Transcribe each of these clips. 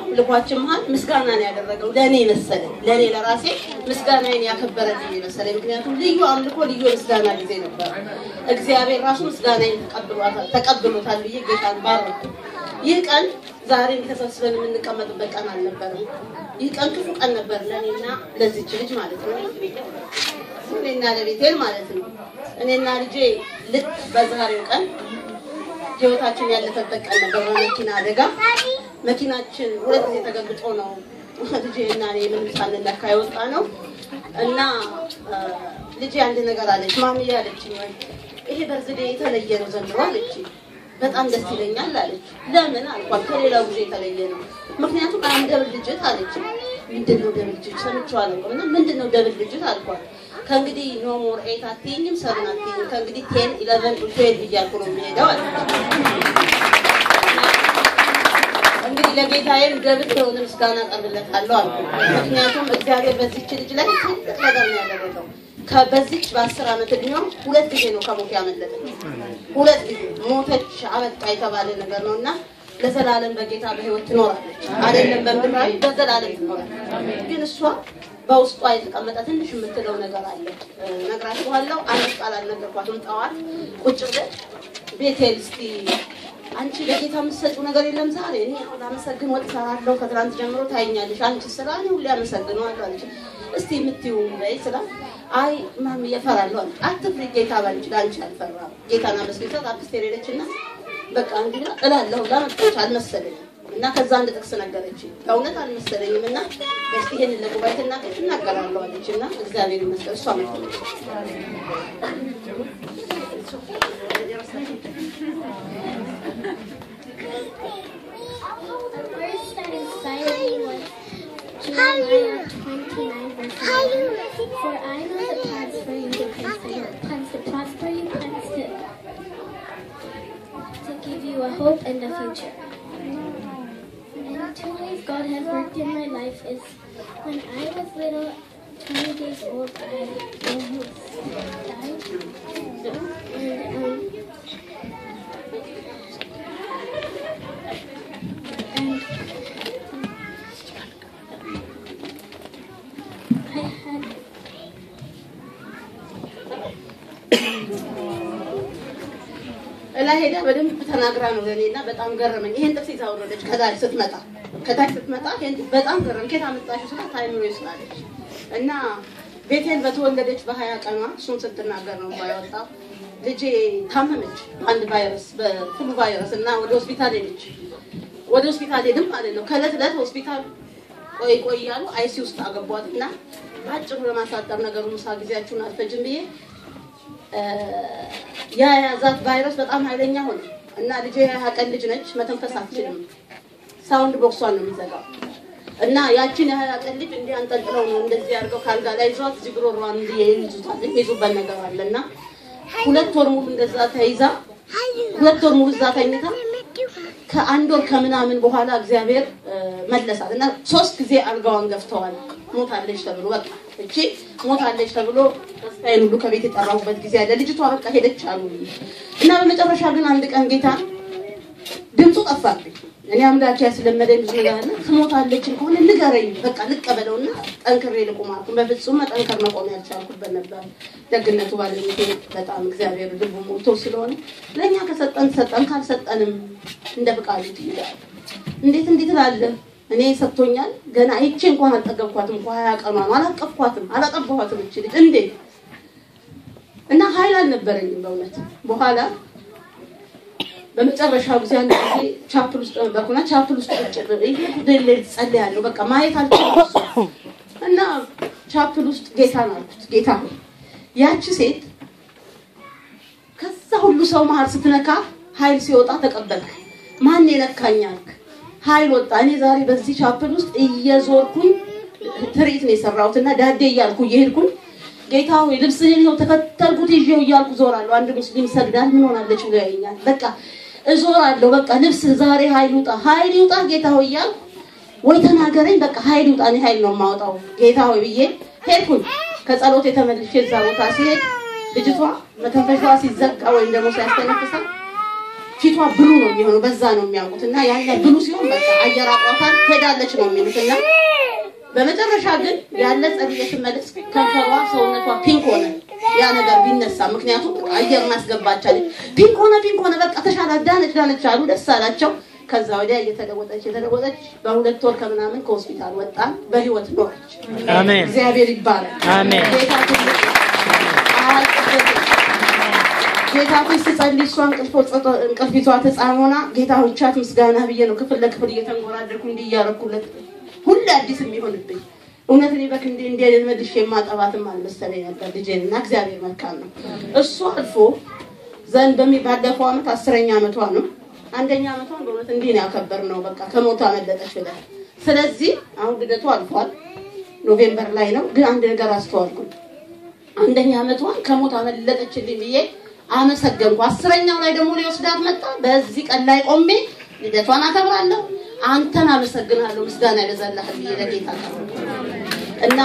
አምልኳችን መሀል ምስጋና ነው ያደረገው። ለእኔ መሰለኝ ለእኔ ለራሴ ምስጋናዬን ያከበረልኝ መሰለኝ። ምክንያቱም ልዩ አምልኮ ልዩ ምስጋና ጊዜ ነበር። እግዚአብሔር ራሱ ምስጋናዬን ተቀብሎታል ብዬ ጌታን ባረኩ። ይህ ቀን ዛሬ ተሰብስበን የምንቀመጥበት ቀን አልነበረም። ይህ ቀን ክፉ ቀን ነበር ለእኔና ለዚች ልጅ ማለት ነው። እኔና ለቤቴል ማለት ነው። እኔና ልጄ ልክ በዛሬው ቀን ህይወታችን ያለፈበት ቀን ነበር። በመኪና አደጋ መኪናችን ሁለት ጊዜ ተገልብጦ ነው ልጄ እና ምንም ሳንነካ የወጣ ነው እና ልጄ አንድ ነገር አለች። ማምዬ አለችኝ፣ ይሄ birthday የተለየ ነው ዘንድሮ አለችኝ። በጣም ደስ ይለኛል አለች። ለምን አልኳት። ከሌላው ጊዜ የተለየ ነው። ምክንያቱም አንድ double digit አለች። ምንድን ነው double digit አላውቅም እና ምንድን ነው double digit አልኳት። ከእንግዲህ no more eight አትይኝም seven አትይኝም ከእንግዲህ ten eleven twelve እያልኩ ነው የሚሄደው አለች። ለጌታዬም የሆነ ምስጋና አቀርብለታለሁ አልኩ። ምክንያቱም እግዚአብሔር በዚች ልጅ ላይ ትልቅ ነገር ነው ያደረገው። በዚች በአስር ዓመት እድሜዋ ሁለት ጊዜ ነው ከሞት ያመለጠች። ሁለት ጊዜ ሞተች አበቃ የተባለ ነገር ነው እና ለዘላለም በጌታ በህይወት ትኖራለች። አይደለም በምድራዊ በዘላለም ትኖራለች። ግን እሷ በውስጧ የተቀመጠ ትንሽ የምትለው ነገር አለ። እ፣ እነግራችኋለሁ። አንድ ቃል አልነገርኳትም። ጠዋት ቁጭ ብለን ቤቴል እስቲ አንቺ ለጌታ የምትሰጪው ነገር የለም ዛሬ። እኔ አሁን ላመሰግን ወጥ ከትናንት ጀምሮ ታይኛለሽ አንቺ ስራ እኔ ሁሌ አመሰግነዋለሁ አለች እስቲ የምትይው በይ ስላት አይ ማሚ እፈራለሁ አለች አትፍሪ ጌታ ባንቺ ለአንቺ አልፈራም። ጌታን አመስግንታት አክስቴር ሄደች እና በቃ እንዲህ እላለሁ። ላመጣች አልመሰለኝም። እና ከዛ አንድ ጥቅስ ነገረች በእውነት አልመሰለኝም። እና እስቲ ይሄንን ለጉባኤ ትናገር እናገራለሁ አለች እና እግዚአብሔር ይመስገን እሷ መሰለች The verse that inspired me was Jeremiah 29 verse 11. For I know the plans for you, declares the Plans to prosper you, plans to, to give you a hope and a future. And two ways God has worked in my life is when I was little, 20 days old, I almost died. And um, and I had እላ ሄዳ በደንብ ተናግራ ነው ለእኔ በጣም ገረመኝ። ይሄን ጥቅስ ይዛ ወረደች ከታች ስትመጣ ከታች ስትመጣ ይሄን በጣም ገረም ኬት አመጣሽው ስላት ታይምሮ ስላለች እና ቤቴል በተወለደች በሀያ ቀኗ እሱን ስትናገር ነው ባይወጣው ልጄ ታመመች አንድ ቫይረስ በፍሉ ቫይረስ እና ወደ ሆስፒታል ሄደች። ወደ ሆስፒታል ሄድም ማለት ነው ከእለት እለት ሆስፒታል ቆይ ቆይ እያሉ አይሲ ውስጥ አገቧት እና በአጭሩ ለማሳጠር ነገሩ ምሳ ጊዜያችሁን አልፈጅም ብዬ የያዛት ቫይረስ በጣም ኃይለኛ ሆነ እና ልጄ የሀያ ቀን ልጅ ነች፣ መተንፈስ አትችልም። sound box ዋን ነው የሚዘጋው እና ያችን የሀያ ቀን ልጅ እንዲህ አንጠልጥለው ነው እንደዚህ አድርገው ካልጋ ላይ ይዟት እዚህ ጉሮሯን እንዲህ ይይዙታል። የሚይዙበት ነገር አለ እና ሁለት ወር ሙሉ እንደዛ ተይዛ ሁለት ወር ሙሉ እዛ ተኝታ ከአንድ ወር ከምናምን በኋላ እግዚአብሔር መለሳት እና ሶስት ጊዜ አልጋዋን ገፍተዋል። ሞታለች ተብሎ በቃ እቺ ሞታለች ተብሎ ተስፋዬን ሁሉ ከቤት የጠራሁበት ጊዜ አለ። ልጅቷ በቃ ሄደች አሉ እና በመጨረሻ ግን አንድ ቀን ጌታ ጠፋብኝ። እኔ አምላክ ያስለመደኝ ብዙ ነገር አለ። ትሞታለች ከሆነ ንገረኝ፣ በቃ ልቀበለውና ጠንክሬ ልቁም አልኩ። በፍጹም መጠንከር መቆም ያልቻልኩበት ነበር። ደግነቱ ባለቤቴ በጣም እግዚአብሔር ልቡ ሞልቶ ስለሆነ ለእኛ ከሰጠን ሰጠን፣ ካልሰጠንም እንደ ፍቃዱ ትሄዳል። እንዴት እንዴት ትላለህ? እኔ ሰጥቶኛል። ገና አይቼ እንኳን አልጠገብኳትም። እንኳ ሀያ ቀኗ ነው። አላቀፍኳትም፣ አላጠባኋትም። ልጅ እንዴት እና ኃይል አልነበረኝም በእውነት በኋላ በመጨረሻው ጊዜ አንድ ጊዜ chapel ውስጥ ነበርኩና chapel ውስጥ ቁጭ ብዬ ደሌ ጸልያለሁ። በቃ ማየት እሱን። እና chapel ውስጥ ጌታን አልኩት፣ ጌታ ያቺ ሴት ከዛ ሁሉ ሰው መሀል ስትነካ ኃይል ሲወጣ ተቀበልክ። ማን የነካኝ አልክ? ኃይል ወጣ። እኔ ዛሬ በዚህ chapel ውስጥ እየዞርኩኝ ትርኢት ነው የሰራሁት እና ዳዴ እያልኩ እየሄድኩኝ ጌታ ሆይ ልብስህን ይኸው ተከተልኩት ይዤው እያልኩ ዞራለሁ። አንድ ሙስሊም ሰግዳል ምን ሆናለች ብሎ ያየኛል። በቃ እዞራለሁ። በቃ ልብስ ዛሬ ኃይል ይውጣ፣ ኃይል ይውጣ ጌታ ሆይ እያልኩ ወይ ተናገረኝ። በቃ ኃይል ይውጣ፣ እኔ ኃይል ነው የማወጣው ጌታ ሆይ ብዬ ሄድኩኝ። ከጸሎት የተመልሼ እዛ ቦታ ሲሄድ ልጅቷ መተንፈሻዋ ሲዘጋ ወይም ደግሞ ሲያስተነፍሳ ፊቷ ብሉ ነው የሚሆነው። በዛ ነው የሚያውቁት እና ያለ ብሉ ሲሆን በቃ አየር አቅራታል ሄዳለች ነው የሚሉት እና በመጨረሻ ግን ያለ ጸልዬ ስመለስ ከንፈሯ ሰውነቷ pink ሆነ። ያ ነገር ቢነሳ ምክንያቱም አየር ማስገባት ችላለች። pink ሆነ pink ሆነ በቃ ተሻለ ዳነች ዳነች አሉ። ደስ አላቸው። ከዛ ወዲያ እየተለወጠች የተለወጠች በሁለት ወር ከምናምን ከሆስፒታል ወጣን። በህይወት ኖረች። አሜን እግዚአብሔር ይባላል። አሜን። ጌታ ፊት ስጸልይ እሷ እንቅልፎ- እንቅልፊቷ ህፃን ሆና ጌታ ሆቻት ምስጋና ብዬ ነው ክፍል ለክፍል እየተንጎራደርኩ እንዲህ እያደረኩለት ሁሌ አዲስ የሚሆንብኝ እውነት እኔ በክንዴ እንዲህ መልሼ የማጠባትም አልመሰለኝ ነበር ልጄን እና እግዚአብሔር መልካም ነው። እሱ አልፎ ዘንድ በሚ ባለፈው ዓመት አስረኛ ዓመቷ ነው። አንደኛ ዓመቷን በእውነት እንዲህ ነው ያከበርነው። በቃ ከሞት አመለጠች ብለን ስለዚህ አሁን ልደቱ አልፏል። November ላይ ነው። ግን አንድ ነገር አስተዋልኩኝ። አንደኛ ዓመቷን ከሞት አመለጠችልኝ ብዬ አመሰገንኩ። አስረኛው ላይ ደግሞ ሊወስዳት መጣ። በዚህ ቀን ላይ ቆሜ ልደቷን አከብራለሁ፣ አንተን አመሰግናለሁ፣ ምስጋና ይበዛልህ ብዬ ለጌታ እና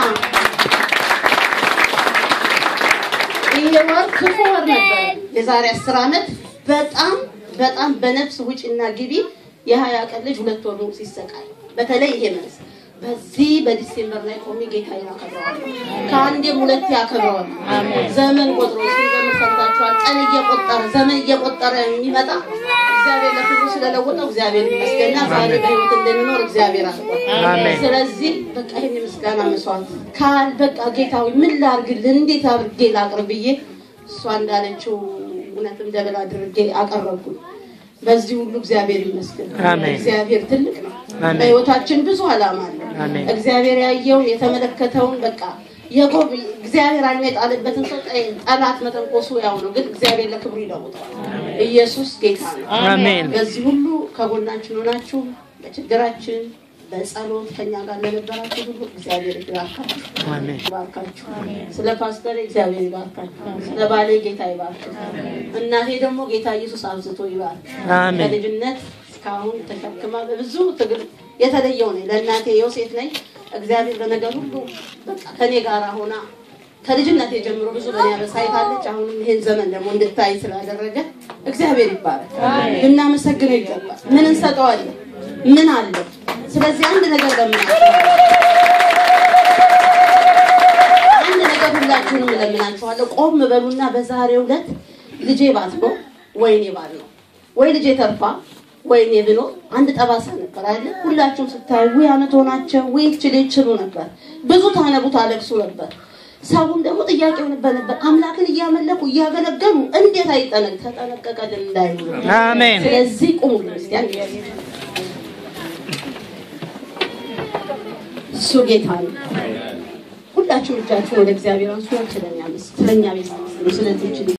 ይሄ ወር ክፉ ወር ነበር። የዛሬ አስር ዓመት በጣም በጣም በነፍስ ውጭና ግቢ የሀያ ቀን ልጅ ሁለት ወር ሙሉ ሲሰቃይ በተለይ ይሄ መልስ በዚህ በዲሴምበር ላይ ቆሜ ጌታዬን አከብረዋለሁ። ከአንዴም ሁለቴ አከብረዋለሁ። ዘመን ቆጥሮ ስንዘምር ሰምታችኋል። ቀን እየቆጠረ ዘመን እየቆጠረ የሚመጣ እግዚአብሔር ለክብሩ ስለለወጠው እግዚአብሔር ይመስገንና ዛሬ በህይወት እንድንኖር እግዚአብሔር አሜን። ስለዚህ በቃ ይህን የምስጋና መስዋዕት ካል በቃ ጌታዊ ምን ላርግልህ እንዴት አድርጌ ላቅርብ ብዬ እሷ እንዳለችው እውነትም double አድርጌ አቀረብኩኝ። በዚህ ሁሉ እግዚአብሔር ይመስገን። እግዚአብሔር ትልቅ ነው። በህይወታችን ብዙ ዓላማ አለ። እግዚአብሔር ያየውን የተመለከተውን በቃ የቆም እግዚአብሔር አይነ የጣለበትን ሰው ጠላት መተንኮሱ ያው ነው፣ ግን እግዚአብሔር ለክብሩ ይለውጠዋል። ኢየሱስ ጌታ ነው። በዚህ ሁሉ ከጎናችን ሆናችሁ በችግራችን በጸሎት ከኛ ጋር ለነበራችሁ ሁሉ እግዚአብሔር ይባርካችሁ ይባርካችሁ። ስለ ፓስተር እግዚአብሔር ይባርካችሁ። ስለ ባሌ ጌታ ይባርክ። እናቴ ደግሞ ጌታ ኢየሱስ አብዝቶ ይባርክ። አሜን ከልጅነት እስካሁን ተሸክማ በብዙ ትግል የተለየው ነኝ። ለእናቴ ዮሴፍ ነኝ። እግዚአብሔር በነገር ሁሉ በቃ ከኔ ጋር ሆና ከልጅነት ጀምሮ ብዙ በኔ አበሳይታለች። አሁንም ይሄን ዘመን ደግሞ እንድታይ ስላደረገ እግዚአብሔር ይባረክ። ልናመሰግነው ይገባል። ምን እንሰጠዋለን? ምን አለ? ስለዚህ አንድ ነገር ለምናችኋለሁ። አንድ ነገር ሁላችሁንም እለምናችኋለሁ። ቆም በሉና በዛሬው ዕለት ልጄ ባትኖር ወይኔ ባል ነው ወይ ልጄ ተርፋ ወይኔ ብሎ አንድ ጠባሳ ነበር አለ። ሁላችሁም ስታዩ አመት ሆናቸው ወይ ችል ይችሉ ነበር። ብዙ ታነቡ ታለቅሱ ነበር። ሰውን ደግሞ ጥያቄ ሆነበት ነበር። አምላክን እያመለኩ እያገለገሉ እንዴት አይጠነቅ ተጠነቀቀልን እንዳይሉ። አሜን ስለዚህ ቁሙ ክርስቲያን እሱ ጌታ ነው። ሁላችሁም እጃችሁን ወደ እግዚአብሔር አንሱ። ስለኛ ስለኛ ቤት ስለዚህ